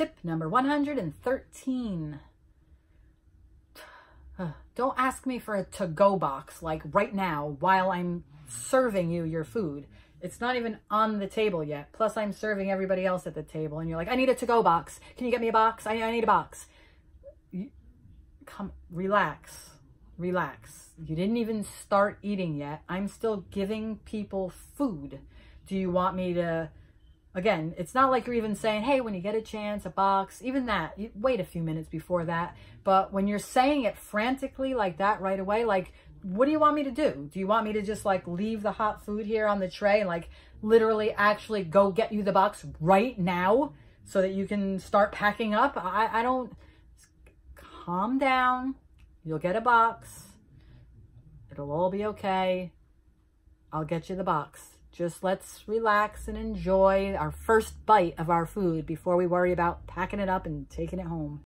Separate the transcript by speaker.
Speaker 1: Tip number 113. Don't ask me for a to-go box like right now while I'm serving you your food. It's not even on the table yet. Plus I'm serving everybody else at the table and you're like, I need a to-go box. Can you get me a box? I, I need a box. Come, relax, relax. You didn't even start eating yet. I'm still giving people food. Do you want me to, again, it's not like you're even saying, hey, when you get a chance, a box, even that, you wait a few minutes before that. But when you're saying it frantically like that right away, like what do you want me to do? Do you want me to just like leave the hot food here on the tray and like literally actually go get you the box right now so that you can start packing up? I, I don't, calm down. You'll get a box. It'll all be okay. I'll get you the box. Just let's relax and enjoy our first bite of our food before we worry about packing it up and taking it home.